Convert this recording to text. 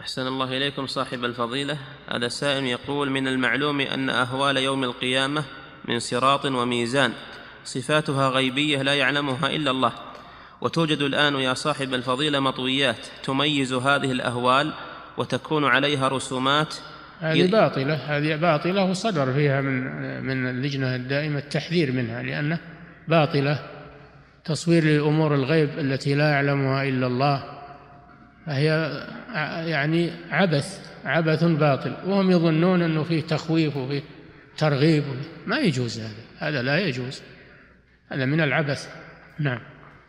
أحسن الله إليكم صاحب الفضيلة. هذا سائل يقول من المعلوم أن أهوال يوم القيامة من صراط وميزان صفاتها غيبية لا يعلمها إلا الله وتوجد الآن يا صاحب الفضيلة مطويات تميز هذه الأهوال وتكون عليها رسومات. هذه باطلة هذه باطلة وصدر فيها من من اللجنة الدائمة التحذير منها لأنه باطلة تصوير لأمور الغيب التي لا يعلمها إلا الله فهي يعني عبث عبث باطل. وهم يظنون أنه فيه تخويف وفيه ترغيب. ما يجوز هذا هذا لا يجوز. هذا من العبث. نعم.